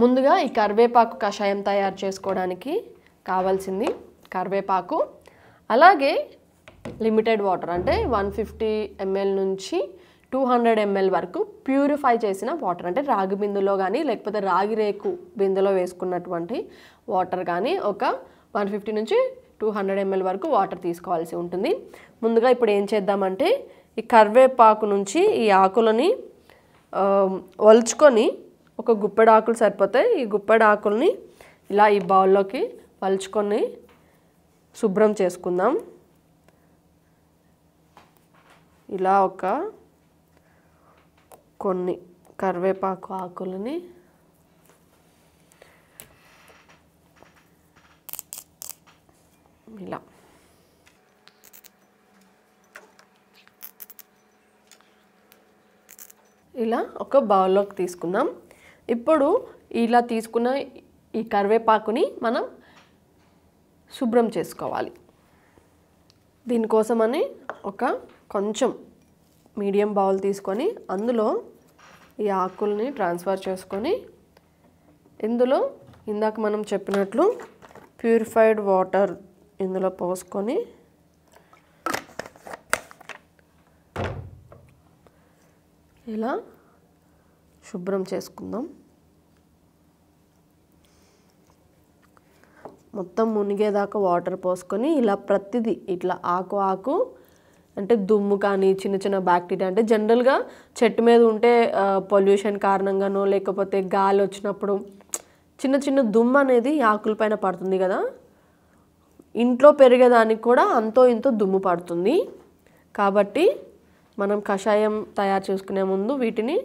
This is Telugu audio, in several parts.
ముందుగా ఈ కరివేపాకు కషాయం తయారు చేసుకోవడానికి కావాల్సింది కరివేపాకు. అలాగే లిమిటెడ్ వాటర్ అంటే వన్ ఫిఫ్టీ ఎంఎల్ నుంచి టూ హండ్రెడ్ ఎంఎల్ వరకు ప్యూరిఫై చేసిన వాటర్ అంటే రాగి బిందులో కానీ లేకపోతే రాగి రేకు బిందులో వేసుకున్నటువంటి వాటర్ కానీ ఒక వన్ ఫిఫ్టీ నుంచి టూ హండ్రెడ్ ఎంఎల్ వరకు వాటర్ తీసుకోవాల్సి ఉంటుంది. ముందుగా ఇప్పుడు ఏం చేద్దామంటే ఈ కరివేపాకు నుంచి ఈ ఆకులని ఒలుచుకొని వలుచుకొని ఒక గుప్పెడు ఆకులు సరిపోతాయి. ఈ గుప్పెడు ఆకుల్ని ఇలా ఈ బౌల్లోకి పలుచుకొని శుభ్రం చేసుకుందాం. ఇలా ఒక కొన్ని కరివేపాకు ఆకులని ఇలా ఇలా ఒక బౌల్లోకి తీసుకుందాం. ఇప్పుడు ఇలా తీసుకున్న ఈ కరివేపాకుని మనం శుభ్రం చేసుకోవాలి. దీనికోసమని ఒక కొంచెం మీడియం బౌల్ తీసుకొని అందులో ఈ ఆకుల్ని ట్రాన్స్ఫర్ చేసుకొని ఇందులో ఇందాక మనం చెప్పినట్లు ప్యూరిఫైడ్ వాటర్ ఇందులో పోసుకొని ఇలా శుభ్రం చేసుకుందాం. మొత్తం మునిగేదాకా వాటర్ పోసుకొని ఇలా ప్రతిదీ ఇట్లా ఆకు ఆకు అంటే దుమ్ము కానీ చిన్న చిన్న బ్యాక్టీరియా అంటే జనరల్గా చెట్టు మీద ఉంటే పొల్యూషన్ కారణంగానో లేకపోతే గాలి వచ్చినప్పుడు చిన్న చిన్న దుమ్ము అనేది ఆకులపైన పడుతుంది కదా. ఇంట్లో పెరిగేదానికి కూడా అంతో ఇంతో దుమ్ము పడుతుంది. కాబట్టి మనం కషాయం తయారు చేసుకునే ముందు వీటిని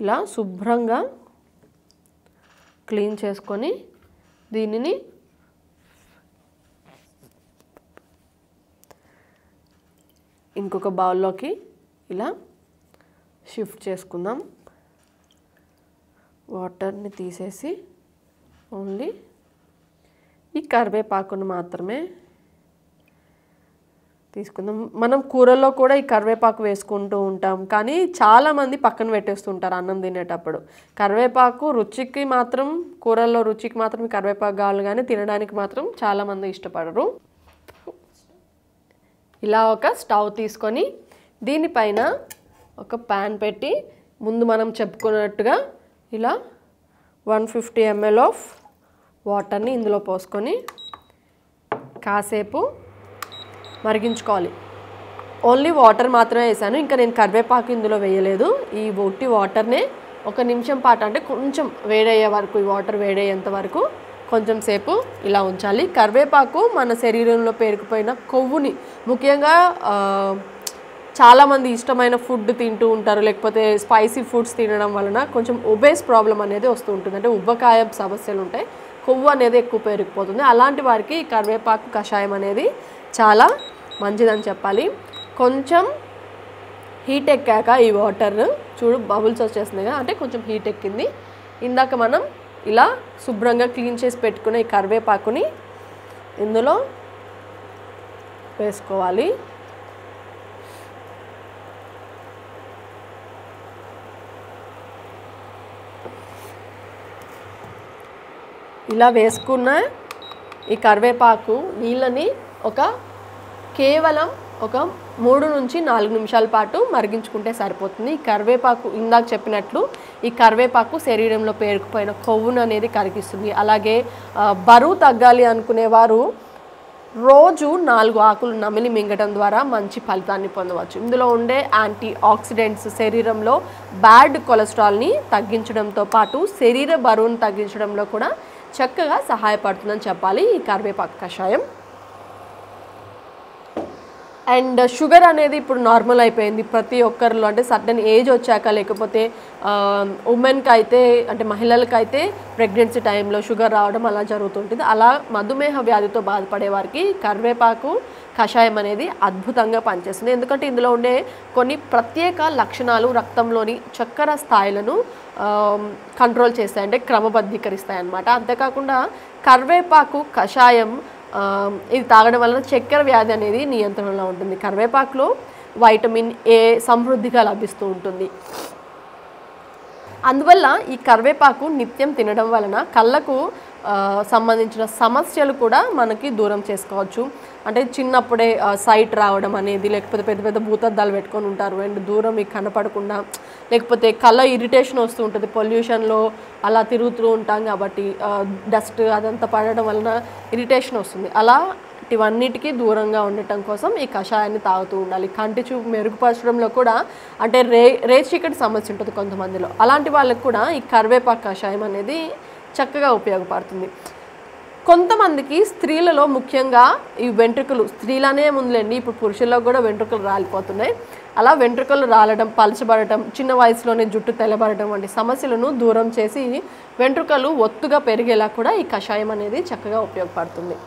ఇలా శుభ్రంగా క్లీన్ చేసుకొని దీనిని ఇంకొక బౌల్లోకి ఇలా షిఫ్ట్ చేసుకుందాం. వాటర్ని తీసేసి ఓన్లీ ఈ కరివేపాకును మాత్రమే తీసుకుందాం. మనం కూరల్లో కూడా ఈ కరివేపాకు వేసుకుంటూ ఉంటాం. కానీ చాలామంది పక్కన పెట్టేస్తుంటారు అన్నం తినేటప్పుడు. కరివేపాకు రుచికి మాత్రం కూరల్లో రుచికి మాత్రం కరివేపాకు కావాలి కానీ తినడానికి మాత్రం చాలామంది ఇష్టపడరు. ఇలా ఒక స్టవ్ తీసుకొని దీనిపైన ఒక ప్యాన్ పెట్టి ముందు మనం చెప్పుకున్నట్టుగా ఇలా వన్ ఫిఫ్టీ ఎంఎల్ ఆఫ్ వాటర్ని ఇందులో పోసుకొని కాసేపు మరిగించుకోవాలి. ఓన్లీ వాటర్ మాత్రమే వేసాను. ఇంకా నేను కరివేపాకు ఇందులో వేయలేదు. ఈ ఒట్టి వాటర్నే ఒక నిమిషం పాటు అంటే కొంచెం వేడయ్యే వరకు ఈ వాటర్ వేడయ్యేంత వరకు కొంచెం సేపు ఇలా ఉంచాలి. కరివేపాకు మన శరీరంలో పేరుకుపోయిన కొవ్వుని ముఖ్యంగా చాలామంది ఇష్టమైన ఫుడ్ తింటూ ఉంటారు. లేకపోతే స్పైసీ ఫుడ్స్ తినడం వలన కొంచెం ఒబేస్ ప్రాబ్లం అనేది వస్తూ ఉంటుంది. అంటే ఉబ్బకాయ సమస్యలు ఉంటాయి. కొవ్వు అనేది ఎక్కువ పెరిగిపోతుంది. అలాంటి వారికి ఈ కరివేపాకు కషాయం అనేది చాలా మంచిదని చెప్పాలి. కొంచెం హీట్ ఎక్కాక ఈ వాటర్ చూడు బబుల్స్ వచ్చేస్తుంది కదా అంటే కొంచెం హీట్ ఎక్కింది. ఇందాక మనం ఇలా శుభ్రంగా క్లీన్ చేసి పెట్టుకునే ఈ కరివేపాకుని ఇందులో వేసుకోవాలి. ఇలా వేసుకున్న ఈ కరివేపాకు నీళ్ళని ఒక కేవలం ఒక మూడు నుంచి నాలుగు నిమిషాల పాటు మరిగించుకుంటే సరిపోతుంది. ఈ కరివేపాకు ఇందాక చెప్పినట్లు ఈ కరివేపాకు శరీరంలో పేరుకుపోయిన కొవ్వును అనేది కరిగిస్తుంది అలాగే బరువు తగ్గాలి అనుకునేవారు రోజు నాలుగు ఆకులు నమిలి మింగడం ద్వారా మంచి ఫలితాన్ని పొందవచ్చు. ఇందులో ఉండే యాంటీ ఆక్సిడెంట్స్ శరీరంలో బ్యాడ్ కొలెస్ట్రాల్ని తగ్గించడంతో పాటు శరీర బరువును తగ్గించడంలో కూడా చక్కగా సహాయపడుతుందని చెప్పాలి ఈ కరివేపాకు కషాయం. అండ్ షుగర్ అనేది ఇప్పుడు నార్మల్ అయిపోయింది ప్రతి ఒక్కరిలో. అంటే సర్టన్ ఏజ్ వచ్చాక లేకపోతే ఉమెన్కి అయితే అంటే మహిళలకు అయితే ప్రెగ్నెన్సీ టైంలో షుగర్ రావడం అలా జరుగుతుంటుంది. అలా మధుమేహ వ్యాధితో బాధపడే వారికి కరివేపాకు కషాయం అనేది అద్భుతంగా పనిచేస్తుంది. ఎందుకంటే ఇందులో ఉండే కొన్ని ప్రత్యేక లక్షణాలు రక్తంలోని చక్కెర స్థాయిలను కంట్రోల్ చేస్తాయి. అంటే క్రమబద్ధీకరిస్తాయి అన్నమాట అంతేకాకుండా కరివేపాకు కషాయం ఇది తాగడం వలన చక్కెర వ్యాధి అనేది నియంత్రణలో ఉంటుంది. కరివేపాకులో వైటమిన్ ఏ సమృద్ధిగా లభిస్తూ ఉంటుంది. అందువల్ల ఈ కరివేపాకు నిత్యం తినడం వలన కళ్ళకు సంబంధించిన సమస్యలు కూడా మనకి దూరం చేసుకోవచ్చు. అంటే చిన్నప్పుడే సైట్ రావడం అనేది లేకపోతే పెద్ద పెద్ద భూతద్దాలు పెట్టుకొని ఉంటారు. అండ్ దూరం మీకు కనపడకుండా లేకపోతే కళ్ళ ఇరిటేషన్ వస్తూ ఉంటుంది. పొల్యూషన్లో అలా తిరుగుతూ ఉంటాం కాబట్టి డస్ట్ అదంతా పడడం వలన ఇరిటేషన్ వస్తుంది. అలా ఇవన్నిటికీ దూరంగా ఉండటం కోసం ఈ కషాయాన్ని తాగుతూ ఉండాలి. కంటి చూపు మెరుగుపరచడంలో కూడా అంటే రే రేచీకటి సమస్య ఉంటుంది కొంతమందిలో. అలాంటి వాళ్ళకి కూడా ఈ కరివేపాకు కషాయం అనేది చక్కగా ఉపయోగపడుతుంది. కొంతమందికి స్త్రీలలో ముఖ్యంగా ఈ వెంట్రుకలు స్త్రీలనే ముందులేండి ఇప్పుడు పురుషుల్లో కూడా వెంట్రుకలు రాలిపోతున్నాయి. అలా వెంట్రుకలు రాలడం పలచబడటం చిన్న వయసులోనే జుట్టు తెల్లబడటం వంటి సమస్యలను దూరం చేసి వెంట్రుకలు ఒత్తుగా పెరిగేలా కూడా ఈ కషాయం అనేది చక్కగా ఉపయోగపడుతుంది.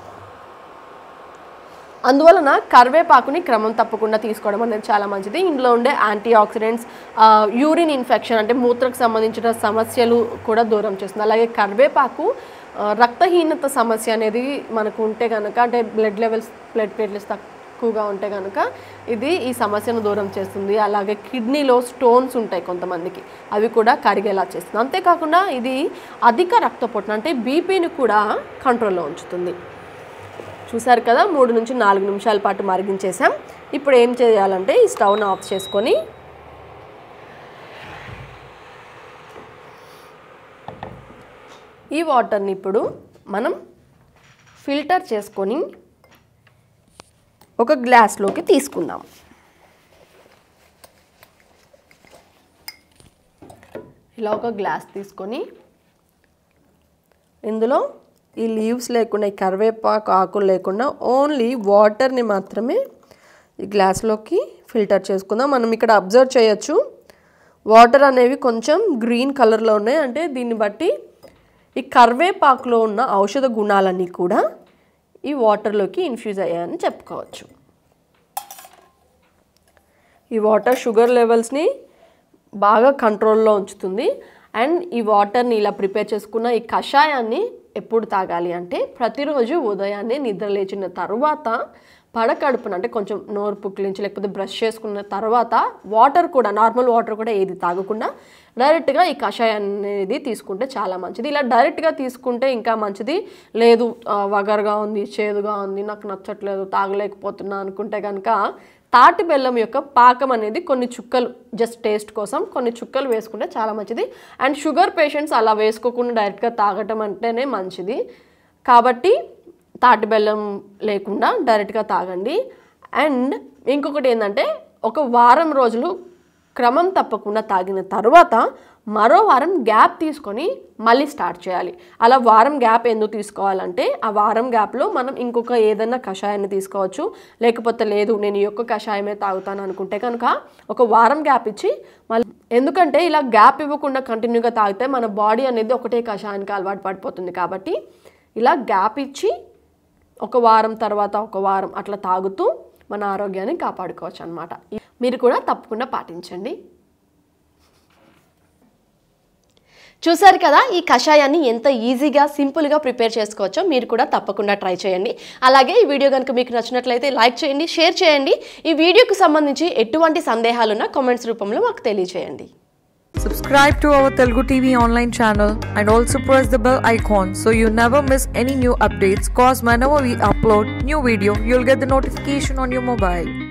అందువలన కరివేపాకుని క్రమం తప్పకుండా తీసుకోవడం అనేది చాలా మంచిది. ఇందులో ఉండే యాంటీ ఆక్సిడెంట్స్ యూరిన్ ఇన్ఫెక్షన్ అంటే మూత్రకు సంబంధించిన సమస్యలు కూడా దూరం చేస్తుంది. అలాగే కరివేపాకు రక్తహీనత సమస్య అనేది మనకు ఉంటే కనుక అంటే బ్లడ్ లెవెల్స్ బ్లడ్ ప్లేట్లెస్ తక్కువగా ఉంటే కనుక ఇది ఈ సమస్యను దూరం చేస్తుంది. అలాగే కిడ్నీలో స్టోన్స్ ఉంటాయి కొంతమందికి అవి కూడా కరిగేలా చేస్తుంది. అంతేకాకుండా ఇది అధిక రక్తపోటును అంటే బీపీని కూడా కంట్రోల్లో ఉంచుతుంది. చూసారు కదా మూడు నుంచి నాలుగు నిమిషాల పాటు మరిగించేసాం ఇప్పుడు ఏం చేయాలంటే ఈ స్టవ్ను ఆఫ్ చేసుకొని ఈ వాటర్ని ఇప్పుడు మనం ఫిల్టర్ చేసుకొని ఒక గ్లాస్లోకి తీసుకుందాం. ఇలా ఒక గ్లాస్ తీసుకొని ఇందులో ఈ లీవ్స్ లేకుండా ఈ కరివేపాకు ఆకులు లేకుండా ఓన్లీ వాటర్ని మాత్రమే ఈ గ్లాస్లోకి ఫిల్టర్ చేసుకుందాం. మనం ఇక్కడ అబ్జర్వ్ చేయొచ్చు. వాటర్ అనేవి కొంచెం గ్రీన్ కలర్లో ఉన్నాయి. అంటే దీన్ని బట్టి ఈ కరివేపాకులో ఉన్న ఔషధ గుణాలన్నీ కూడా ఈ వాటర్లోకి ఇన్ఫ్యూజ్ అయ్యాయని చెప్పుకోవచ్చు. ఈ వాటర్ షుగర్ లెవెల్స్ని బాగా కంట్రోల్లో ఉంచుతుంది. అండ్ ఈ వాటర్ని ఇలా ప్రిపేర్ చేసుకున్న ఈ కషాయాన్ని ఎప్పుడు తాగాలి అంటే ప్రతిరోజు ఉదయాన్నే నిద్ర లేచిన తర్వాత పడకడుపున అంటే కొంచెం నోరు పుక్కిలించి లేకపోతే బ్రష్ చేసుకున్న తర్వాత వాటర్ కూడా నార్మల్ వాటర్ కూడా ఏది తాగకుండా డైరెక్ట్గా ఈ కషాయం అనేది తీసుకుంటే చాలా మంచిది. ఇలా డైరెక్ట్గా తీసుకుంటే ఇంకా మంచిది. లేదు వగరుగా ఉంది చేదుగా ఉంది నాకు నచ్చట్లేదు తాగలేకపోతున్నా అనుకుంటే కనుక తాటి బెల్లం యొక్క పాకం అనేది కొన్ని చుక్కలు జస్ట్ టేస్ట్ కోసం కొన్ని చుక్కలు వేసుకుంటే చాలా మంచిది. అండ్ షుగర్ పేషెంట్స్ అలా వేసుకోకుండా డైరెక్ట్గా తాగటం అంటేనే మంచిది. కాబట్టి తాటి బెల్లం లేకుండా డైరెక్ట్గా తాగండి. అండ్ ఇంకొకటి ఏంటంటే ఒక వారం రోజులు క్రమం తప్పకుండా తాగిన తర్వాత మరో వారం గ్యాప్ తీసుకొని మళ్ళీ స్టార్ట్ చేయాలి. అలా వారం గ్యాప్ ఎందుకు తీసుకోవాలంటే ఆ వారం గ్యాప్లో మనం ఇంకొక ఏదైనా కషాయాన్ని తీసుకోవచ్చు. లేకపోతే లేదు నేను ఈ యొక్క కషాయమే తాగుతాను అనుకుంటే కనుక ఒక వారం గ్యాప్ ఇచ్చి మళ్ళీ ఎందుకంటే ఇలా గ్యాప్ ఇవ్వకుండా కంటిన్యూగా తాగితే మన బాడీ అనేది ఒకటే కషాయానికి అలవాటు పడిపోతుంది కాబట్టి ఇలా గ్యాప్ ఇచ్చి ఒక వారం తర్వాత ఒక వారం అట్లా తాగుతూ మన ఆరోగ్యాన్ని కాపాడుకోవచ్చు అనమాట మీరు కూడా తప్పకుండా పాటించండి. చూసారు కదా ఈ కషాయాన్ని ఎంత ఈజీగా సింపుల్గా ప్రిపేర్ చేసుకోవచ్చో మీరు కూడా తప్పకుండా ట్రై చేయండి అలాగే ఈ వీడియో కనుక మీకు నచ్చినట్లయితే లైక్ చేయండి షేర్ చేయండి ఈ వీడియోకి సంబంధించి ఎటువంటి సందేహాలున్నా కామెంట్స్ రూపంలో మాకు తెలియజేయండి Subscribe to our Telugu TV online channel and also press the bell icon so you never miss any new updates cause whenever we upload new video you'll get the notification on your mobile.